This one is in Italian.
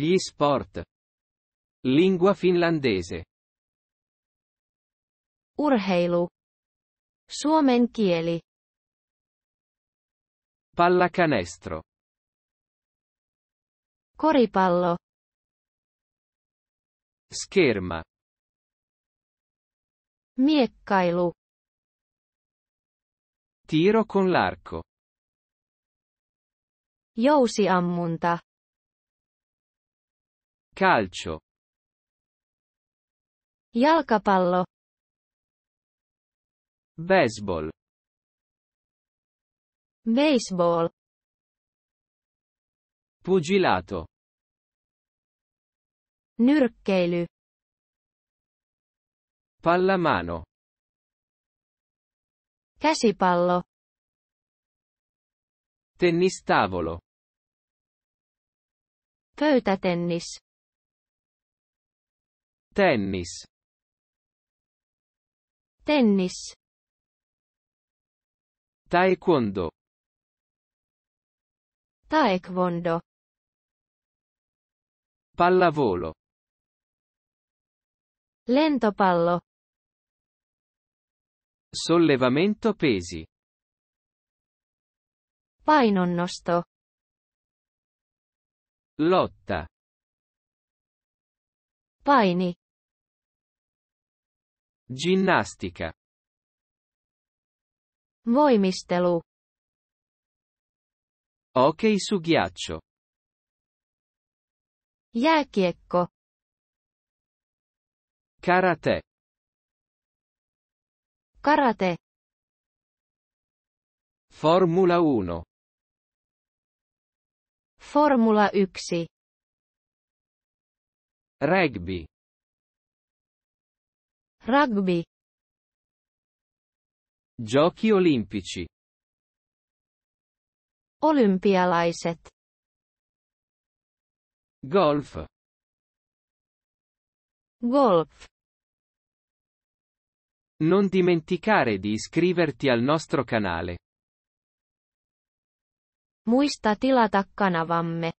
Gli sport. Lingua finlandese. Urheilu. Suomen kieli. Pallacanestro. Koripallo. Scherma. Miekkailu. Tiro con l'arco. Jousiammunta. Calcio. Jalkapallo. Baseball. Baseball. Pugilato. Nyrkkeily. Pallamano. Käsipallo. Tennistavolo. Pöytätennis. Tennis. Tennis. Taekwondo. Taekwondo. Pallavolo. Lentopallo. Sollevamento pesi. Painonnosto. Lotta. Paini. Ginnastica. Voimistelu. Hockey su ghiaccio. Jääkiekko. Karate. Karate. Formula 1. Formula 1. Rugby. Rugby. Giochi olimpici. Olympialaiset. Golf. Golf. Non dimenticare di iscriverti al nostro canale. Muista tilata kanavamme.